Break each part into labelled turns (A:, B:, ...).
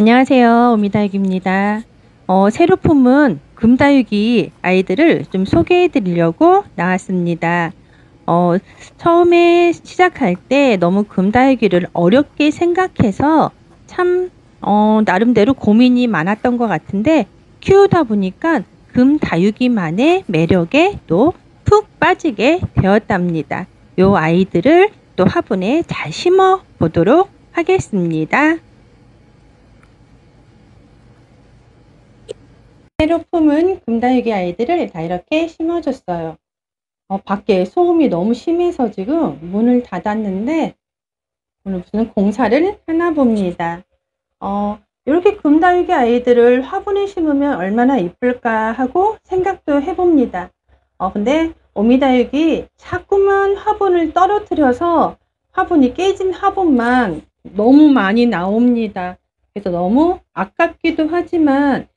A: 안녕하세요. 오미다육입니다. 어, 새로 품은 금다육이 아이들을 좀 소개해 드리려고 나왔습니다. 어, 처음에 시작할 때 너무 금다육이를 어렵게 생각해서 참, 어, 나름대로 고민이 많았던 것 같은데 키우다 보니까 금다육이만의 매력에 또 푹 빠지게 되었답니다. 요 아이들을 또 화분에 잘 심어 보도록 하겠습니다. 새로 품은 금다육이 아이들을 다 이렇게 심어줬어요. 어, 밖에 소음이 너무 심해서 지금 문을 닫았는데 오늘 무슨 공사를 하나 봅니다. 어, 이렇게 금다육이 아이들을 화분에 심으면 얼마나 이쁠까 하고 생각도 해봅니다. 어, 근데 오미다육이 자꾸만 화분을 떨어뜨려서 화분이 깨진 화분만 너무 많이 나옵니다. 그래서 너무 아깝기도 하지만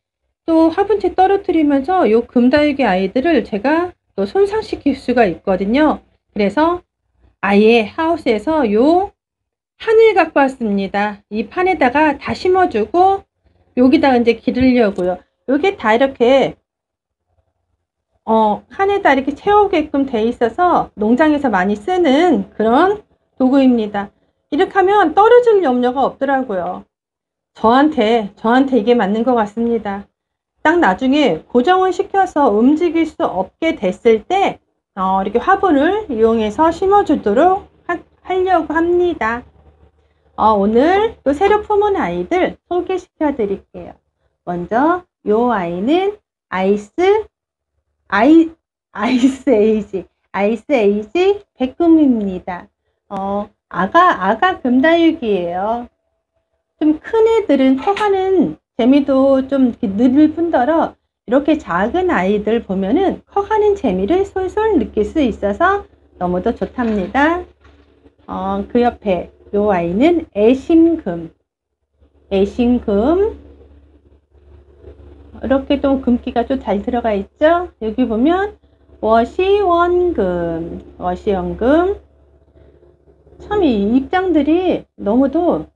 A: 또 화분째 떨어뜨리면서 요 금다육이 아이들을 제가 또 손상시킬 수가 있거든요. 그래서 아예 하우스에서 요 판을 갖고 왔습니다. 이 판에다가 다 심어주고 여기다 이제 기르려고요. 요게 다 이렇게 어, 칸에다 이렇게 채우게끔 돼 있어서 농장에서 많이 쓰는 그런 도구입니다. 이렇게 하면 떨어질 염려가 없더라고요. 저한테, 저한테 이게 맞는 것 같습니다. 딱 나중에 고정을 시켜서 움직일 수 없게 됐을 때, 어, 이렇게 화분을 이용해서 심어주도록 하, 려고 합니다. 어, 오늘 또 새로 품은 아이들 소개시켜 드릴게요. 먼저, 요 아이는 아이스 아이, 아이스 에이지, 아이스 에이지 백금입니다. 어, 아가, 아가 금다육이에요. 좀 큰 애들은 커가는 재미도 좀 느릴 뿐더러 이렇게 작은 아이들 보면은 커가는 재미를 솔솔 느낄 수 있어서 너무도 좋답니다. 어, 그 옆에 요 아이는 애심금. 애심금. 이렇게 또 금기가 좀 잘 들어가 있죠. 여기 보면 워시원금, 워시원금. 참 이 입장들이 너무도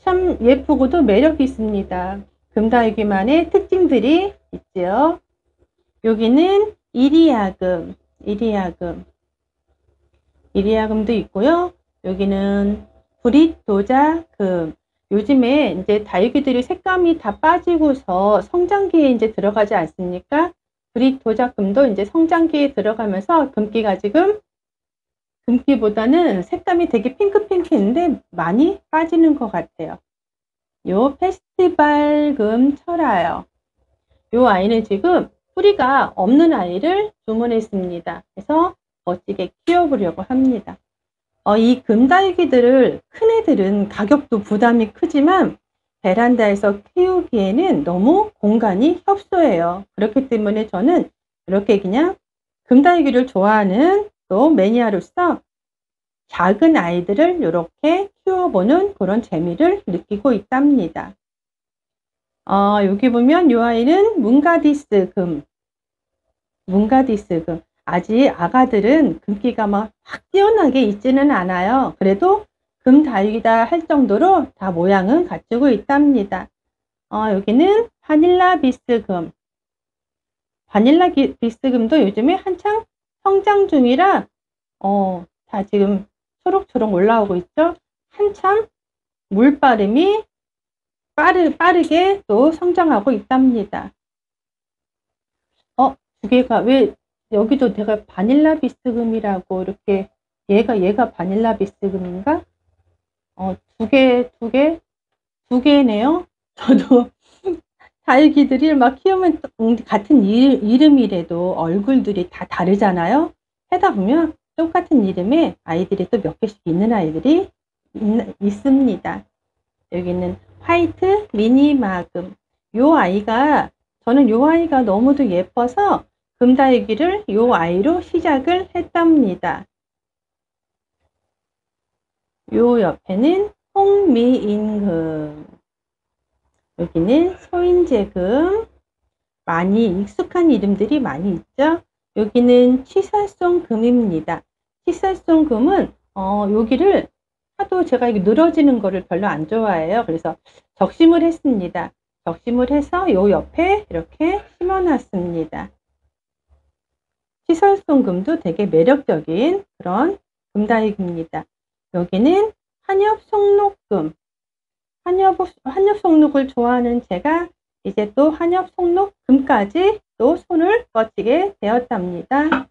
A: 참 예쁘고도 매력 있습니다. 금다육이만의 특징들이 있죠. 여기는 이리야금, 이리야금, 이리야금도 있고요. 여기는 브릿도자금, 요즘에 이제 다육이들이 색감이 다 빠지고서 성장기에 이제 들어가지 않습니까? 브릿 도자금도 이제 성장기에 들어가면서 금기가 지금 금기보다는 색감이 되게 핑크핑크인데 많이 빠지는 것 같아요. 요 페스티벌 금 철아요. 요 아이는 지금 뿌리가 없는 아이를 주문했습니다. 그래서 멋지게 키워보려고 합니다. 어, 이 금다육이들을 큰 애들은 가격도 부담이 크지만 베란다에서 키우기에는 너무 공간이 협소해요. 그렇기 때문에 저는 이렇게 그냥 금다육이를 좋아하는 또 매니아로서 작은 아이들을 이렇게 키워보는 그런 재미를 느끼고 있답니다. 어, 여기 보면 이 아이는 문가디스 금. 문가디스 금. 아직 아가들은 금기가 막확 뛰어나게 있지는 않아요. 그래도 금다육이다 할 정도로 다 모양은 갖추고 있답니다. 어, 여기는 바닐라 비스금. 바닐라 비스금도 요즘에 한창 성장 중이라 어, 다 지금 초록초록 올라오고 있죠. 한참 물바름이 빠르, 빠르게 또 성장하고 있답니다. 어, 두 개가 왜 여기도 내가 바닐라 비스금이라고 이렇게 얘가 얘가 바닐라 비스금인가? 어, 두 개, 두 개, 두 개네요. 저도 다육이들이 막 키우면 같은 일, 이름이라도 얼굴들이 다 다르잖아요. 하다 보면 똑같은 이름의 아이들이 또 몇 개씩 있는 아이들이 있, 습니다 여기는 화이트 미니마금. 요 아이가 저는 요 아이가 너무도 예뻐서 금다육이를 요 아이로 시작을 했답니다. 요 옆에는 홍미인금 여기는 소인재금 많이 익숙한 이름들이 많이 있죠. 여기는 치살송 금입니다. 치살송 금은 어, 여기를 하도 제가 이게 늘어지는 거를 별로 안 좋아해요. 그래서 적심을 했습니다. 적심을 해서 요 옆에 이렇게 심어놨습니다. 시설송금도 되게 매력적인 그런 금다육입니다. 여기는 한엽 송록금. 한엽, 한엽 송록을 좋아하는 제가 이제 또 한엽 송록금까지 또 손을 뻗치게 되었답니다.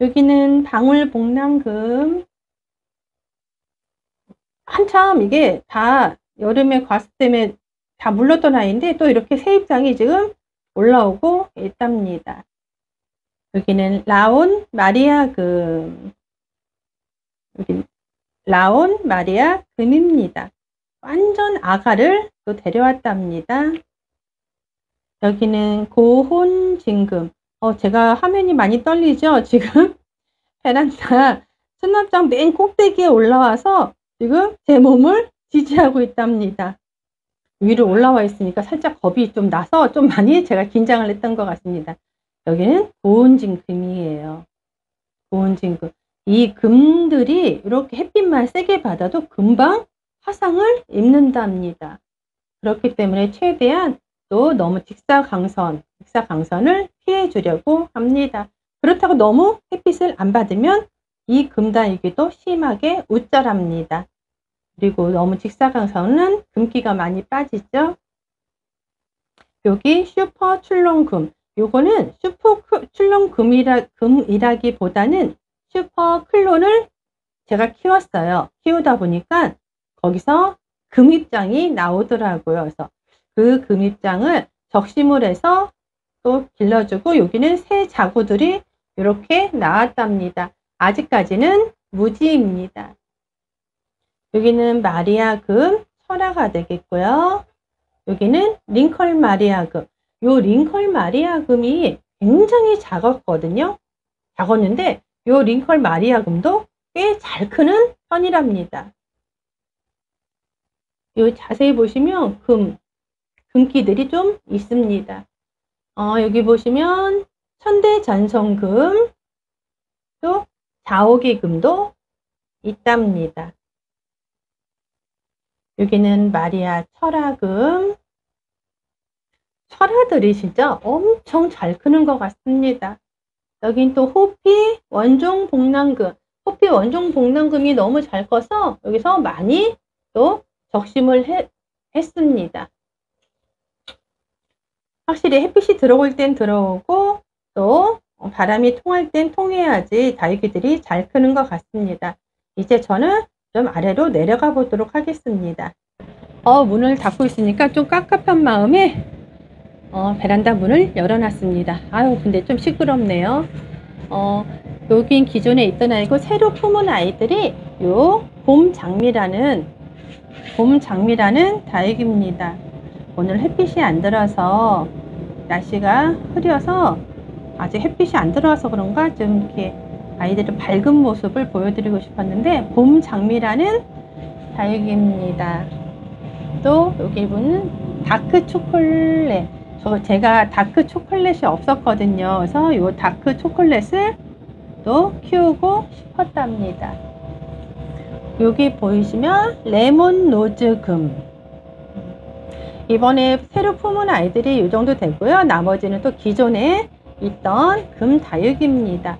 A: 여기는 방울복랑금. 한참 이게 다 여름에 과습 때문에 다 물렀던 아이인데 또 이렇게 새 입장이 지금 올라오고 있답니다. 여기는 라온 마리아 금. 여기 라온 마리아 금입니다. 완전 아가를 또 데려왔답니다. 여기는 고혼 진금. 어, 제가 화면이 많이 떨리죠? 지금 베란다 수납장 맨 꼭대기에 올라와서 지금 제 몸을 지지하고 있답니다. 위로 올라와 있으니까 살짝 겁이 좀 나서 좀 많이 제가 긴장을 했던 것 같습니다. 여기는 고운진 금이에요. 고운진 금. 이 금들이 이렇게 햇빛만 세게 받아도 금방 화상을 입는답니다. 그렇기 때문에 최대한 또 너무 직사광선, 직사광선을 피해 주려고 합니다. 그렇다고 너무 햇빛을 안 받으면 이 금다육이도 심하게 웃자랍니다. 그리고 너무 직사광선은 금기가 많이 빠지죠. 여기 슈퍼 클론금. 요거는 슈퍼 클론금이라, 금이라기보다는 슈퍼 클론을 제가 키웠어요. 키우다 보니까 거기서 금입장이 나오더라고요. 그래서 그 금입장을 해서 또 길러주고 여기는 새 자구들이 이렇게 나왔답니다. 아직까지는 무지입니다. 여기는 마리아금 설화가 되겠고요. 여기는 링컬 마리아금. 요 링컬 마리아금이 굉장히 작았거든요. 작았는데 요 링컬 마리아금도 꽤 잘 크는 편이랍니다. 요 자세히 보시면 금, 금기들이 좀 있습니다. 어, 여기 보시면 천대전성금, 또 자오기금도 있답니다. 여기는 마리아 철화금. 철화들이 진짜 엄청 잘 크는 것 같습니다. 여긴 또 호피 원종 복랑금. 호피 원종 복랑금이 너무 잘 커서 여기서 많이 또 적심을 해, 했습니다. 확실히 햇빛이 들어올 땐 들어오고 또 바람이 통할 땐 통해야지 다육이들이 잘 크는 것 같습니다. 이제 저는 좀 아래로 내려가 보도록 하겠습니다. 어, 문을 닫고 있으니까 좀 깝깝한 마음에 어, 베란다 문을 열어놨습니다. 아유, 근데 좀 시끄럽네요. 어, 여긴 기존에 있던 아이고 새로 품은 아이들이 요 봄장미라는 봄 장미라는 다육입니다. 오늘 햇빛이 안 들어서 날씨가 흐려서 아직 햇빛이 안 들어와서 그런가 좀 이렇게 아이들의 밝은 모습을 보여드리고 싶었는데 봄 장미라는 다육입니다. 또 여기 보는 다크 초콜릿. 저 제가 다크 초콜릿이 없었거든요. 그래서 이 다크 초콜릿을 또 키우고 싶었답니다. 여기 보이시면 Lemon Rose 금. 이번에 새로 품은 아이들이 이 정도 되고요. 나머지는 또 기존에 있던 금 다육입니다.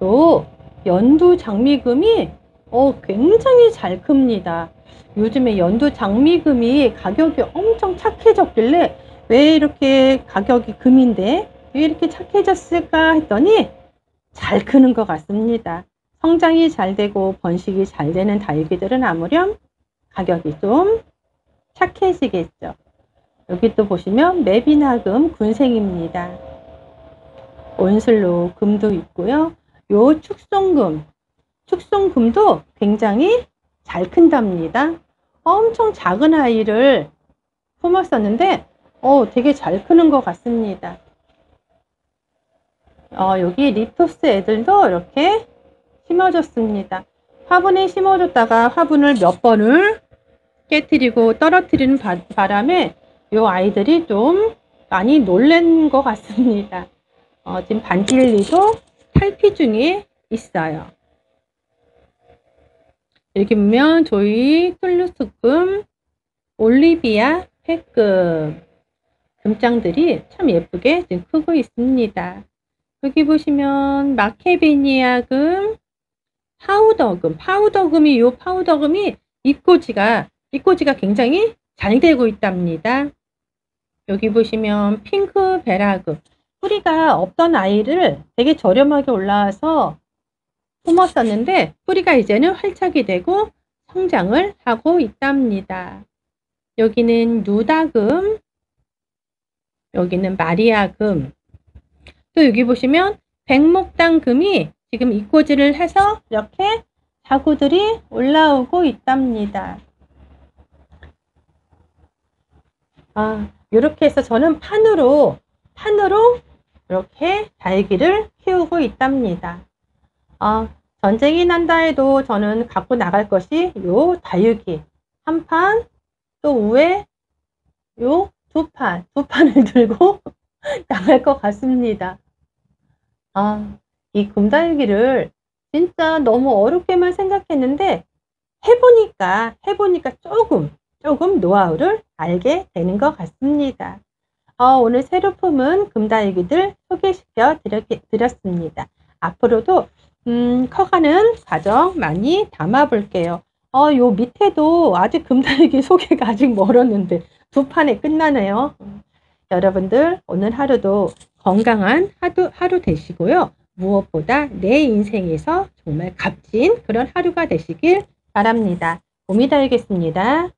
A: 또 연두 장미금이 어, 굉장히 잘 큽니다. 요즘에 연두 장미금이 가격이 엄청 착해졌길래 왜 이렇게 가격이 금인데 왜 이렇게 착해졌을까 했더니 잘 크는 것 같습니다. 성장이 잘 되고 번식이 잘 되는 다육이들은 아무렴 가격이 좀 착해지겠죠. 여기 또 보시면 매비나금 군생입니다. 온슬로 금도 있고요. 요 축송금, 축송금도 굉장히 잘 큰답니다. 엄청 작은 아이를 품었었는데 어, 되게 잘 크는 것 같습니다. 어, 여기 리토스 애들도 이렇게 심어줬습니다. 화분에 심어줬다가 화분을 몇 번을 깨뜨리고 떨어뜨리는 바, 바람에 이 아이들이 좀 많이 놀란 것 같습니다. 어, 지금 반질리도 탈피 중에 있어요. 이렇게 보면 조이, 툴루스금, 올리비아, 회금 금장들이 참 예쁘게 지금 크고 있습니다. 여기 보시면 마케베니아금, 파우더금, 파우더금이 요 파우더금이 잎꽂이가 잎꽂이가 굉장히 잘 되고 있답니다. 여기 보시면 핑크 베라금 뿌리가 없던 아이를 되게 저렴하게 올라와서 품었었는데 뿌리가 이제는 활착이 되고 성장을 하고 있답니다. 여기는 누다금, 여기는 마리아금, 또 여기 보시면 백목당금이 지금 잎꽂이를 해서 이렇게 자구들이 올라오고 있답니다. 아, 이렇게 해서 저는 판으로, 판으로 이렇게 다육이를 키우고 있답니다. 아, 전쟁이 난다 해도 저는 갖고 나갈 것이 요 다육이 한 판, 또 위에 요 두 판, 두 판을 들고 나갈 것 같습니다. 아, 이 금다육이를 진짜 너무 어렵게만 생각했는데 해보니까, 해보니까 조금, 조금 노하우를 알게 되는 것 같습니다. 어, 오늘 새로 품은 금다육이들 소개시켜 드렸습니다. 앞으로도 음, 커가는 과정 많이 담아 볼게요. 어, 요 밑에도 아직 금다육이 소개가 아직 멀었는데 두 판에 끝나네요. 여러분들 오늘 하루도 건강한 하루, 하루 되시고요. 무엇보다 내 인생에서 정말 값진 그런 하루가 되시길 바랍니다. 봄이 달겠습니다.